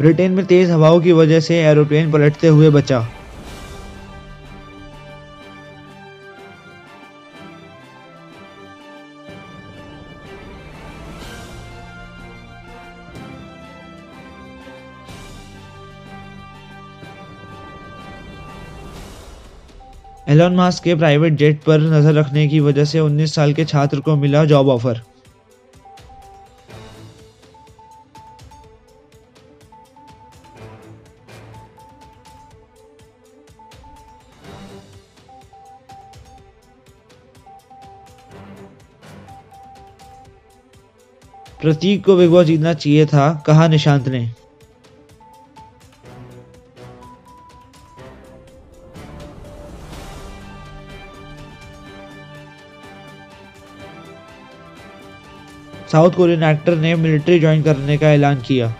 Britain में तेज हवाओं की वजह से एरोप्लेन पलटते हुए बचा। एलोन मास्क के प्राइवेट जेट पर नज़र रखने की वजह से 19 साल के छात्र को मिला जॉब ऑफ़र। प्रतीक को बिग बॉस जीतना चाहिए था, कहा निशांत ने। साउथ कोरियन एक्टर ने मिलिट्री ज्वाइन करने का ऐलान किया।